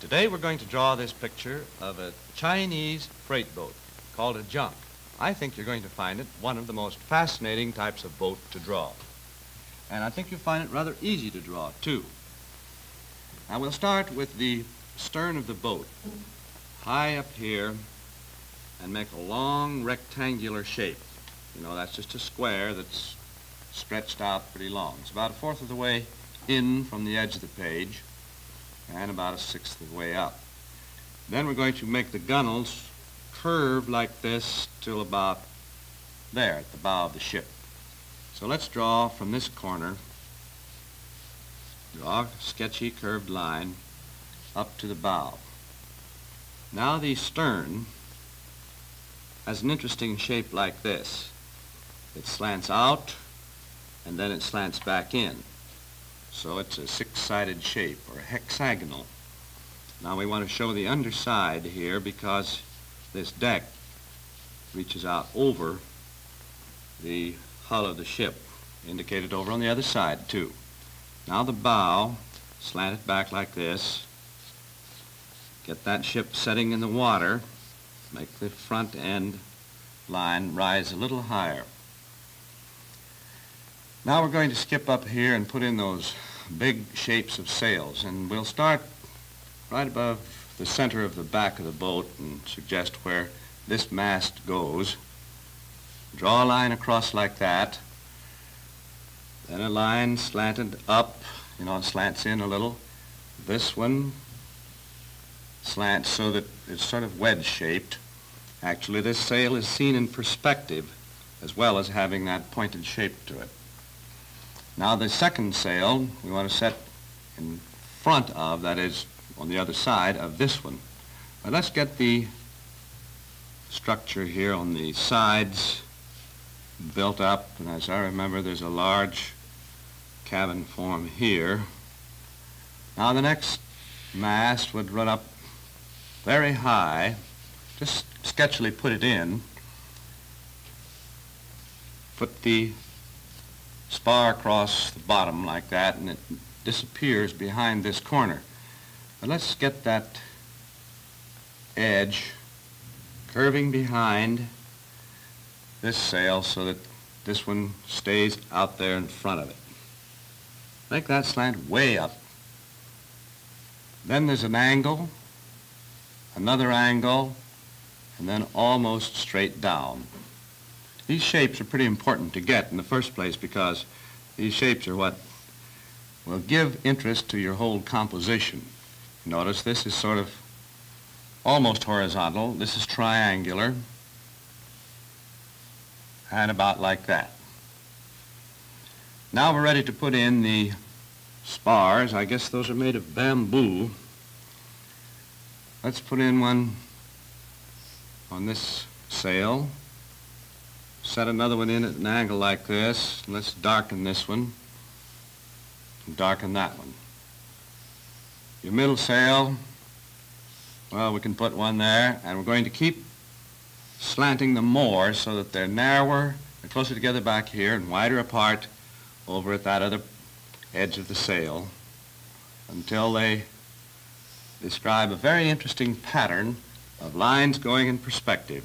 Today we're going to draw this picture of a Chinese freight boat called a junk. I think you're going to find it one of the most fascinating types of boat to draw. And I think you'll find it rather easy to draw, too. Now we'll start with the stern of the boat, high up here, and make a long rectangular shape. You know, that's just a square that's stretched out pretty long. It's about a fourth of the way in from the edge of the page and about a sixth of the way up. Then we're going to make the gunnels curve like this till about there at the bow of the ship. So let's draw from this corner, draw a sketchy curved line up to the bow. Now the stern has an interesting shape like this. It slants out and then it slants back in. So it's a six-sided shape, or hexagonal. Now we want to show the underside here because this deck reaches out over the hull of the ship, indicated over on the other side too. Now the bow, slant it back like this, get that ship setting in the water, make the front end line rise a little higher. Now we're going to skip up here and put in those big shapes of sails. And we'll start right above the center of the back of the boat and suggest where this mast goes. Draw a line across like that. Then a line slanted up, you know, slants in a little. This one slants so that it's sort of wedge-shaped. Actually, this sail is seen in perspective as well as having that pointed shape to it. Now the second sail we want to set in front of, that is on the other side of this one. But let's get the structure here on the sides built up. And as I remember, there's a large cabin form here. Now the next mast would run up very high. Just sketchily put it in. Put the spar across the bottom like that and it disappears behind this corner. But let's get that edge curving behind this sail so that this one stays out there in front of it. Make that slant way up. Then there's an angle, another angle, and then almost straight down. These shapes are pretty important to get in the first place because these shapes are what will give interest to your whole composition. Notice this is sort of almost horizontal. This is triangular and about like that. Now we're ready to put in the spars. I guess those are made of bamboo. Let's put in one on this sail set another one in at an angle like this. Let's darken this one. Darken that one. Your middle sail, well, we can put one there, and we're going to keep slanting them more so that they're narrower, they're closer together back here, and wider apart over at that other edge of the sail until they describe a very interesting pattern of lines going in perspective.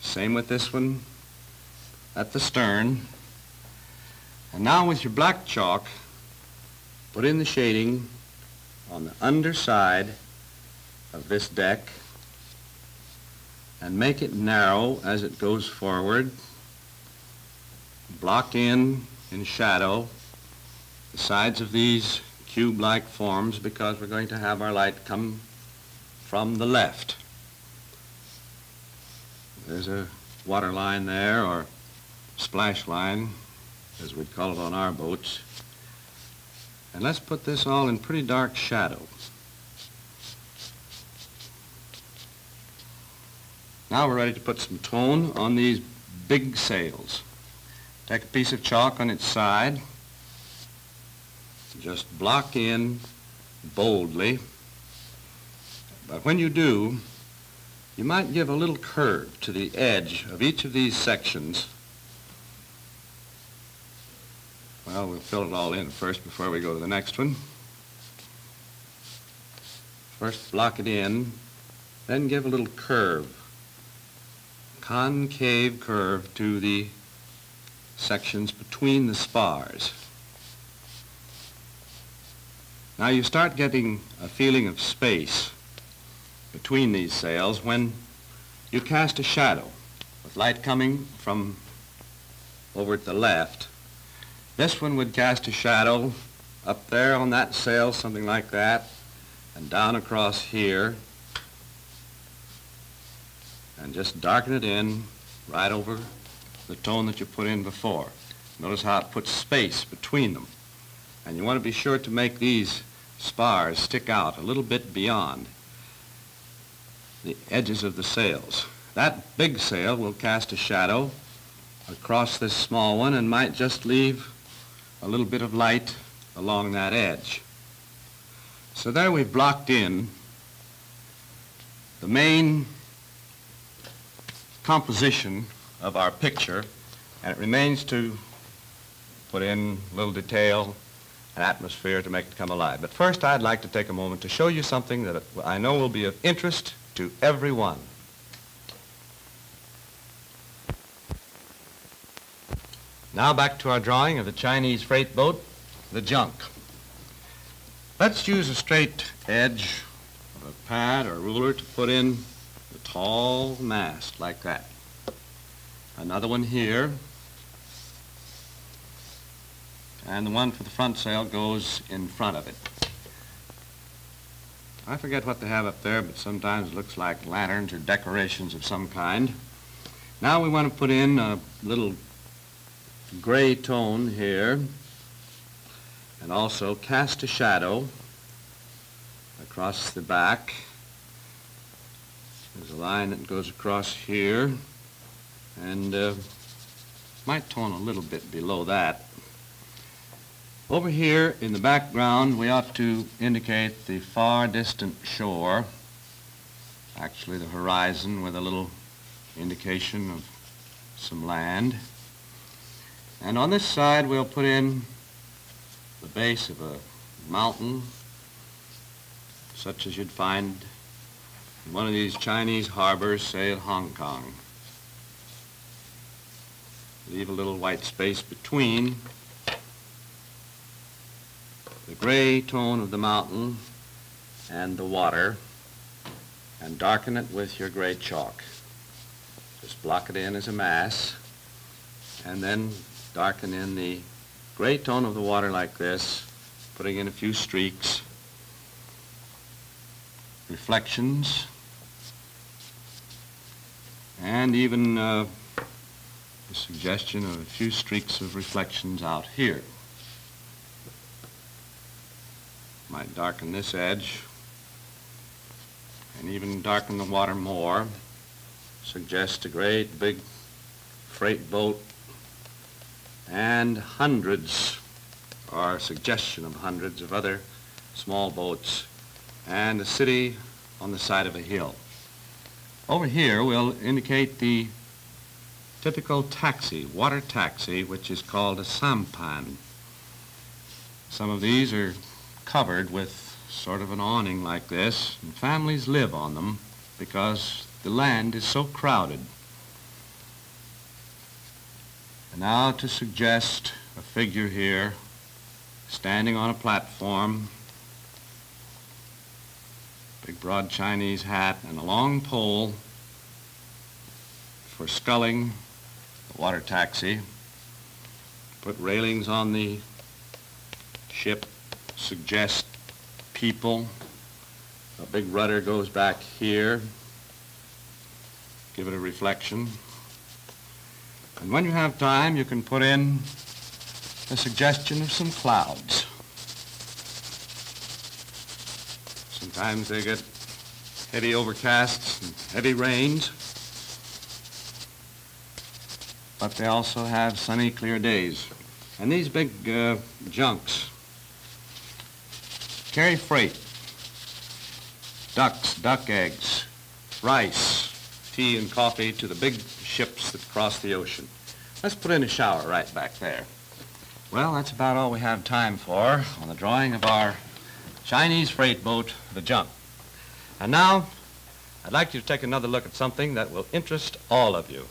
Same with this one, at the stern. And now with your black chalk, put in the shading on the underside of this deck and make it narrow as it goes forward. Block in, in shadow, the sides of these cube-like forms because we're going to have our light come from the left. There's a water line there or splash line, as we'd call it on our boats. And let's put this all in pretty dark shadow. Now we're ready to put some tone on these big sails. Take a piece of chalk on its side. Just block in boldly. But when you do, you might give a little curve to the edge of each of these sections Well, we'll fill it all in first before we go to the next one. First block it in, then give a little curve, concave curve to the sections between the spars. Now you start getting a feeling of space between these sails when you cast a shadow with light coming from over at the left. This one would cast a shadow up there on that sail, something like that, and down across here, and just darken it in right over the tone that you put in before. Notice how it puts space between them. And you want to be sure to make these spars stick out a little bit beyond the edges of the sails. That big sail will cast a shadow across this small one and might just leave a little bit of light along that edge. So there we've blocked in the main composition of our picture and it remains to put in a little detail and atmosphere to make it come alive. But first I'd like to take a moment to show you something that I know will be of interest to everyone. Now back to our drawing of the Chinese freight boat, the junk. Let's use a straight edge of a pad or ruler to put in the tall mast like that. Another one here. And the one for the front sail goes in front of it. I forget what they have up there, but sometimes it looks like lanterns or decorations of some kind. Now we want to put in a little gray tone here and also cast a shadow across the back. There's a line that goes across here and uh, might tone a little bit below that. Over here in the background we ought to indicate the far distant shore, actually the horizon with a little indication of some land. And on this side we'll put in the base of a mountain such as you'd find in one of these Chinese harbors, say at Hong Kong. Leave a little white space between the gray tone of the mountain and the water and darken it with your gray chalk. Just block it in as a mass and then darken in the gray tone of the water like this, putting in a few streaks, reflections, and even uh, a suggestion of a few streaks of reflections out here. Might darken this edge and even darken the water more. Suggest a great big freight boat and hundreds, or suggestion of hundreds of other small boats, and a city on the side of a hill. Over here we'll indicate the typical taxi, water taxi, which is called a sampan. Some of these are covered with sort of an awning like this, and families live on them because the land is so crowded. Now to suggest a figure here standing on a platform, big broad Chinese hat and a long pole for sculling the water taxi. Put railings on the ship, suggest people. A big rudder goes back here. Give it a reflection. And when you have time, you can put in a suggestion of some clouds. Sometimes they get heavy overcasts and heavy rains, but they also have sunny, clear days. And these big uh, junks carry freight, ducks, duck eggs, rice, tea and coffee to the big ships that cross the ocean. Let's put in a shower right back there. Well, that's about all we have time for on the drawing of our Chinese freight boat, the Junk. And now, I'd like you to take another look at something that will interest all of you.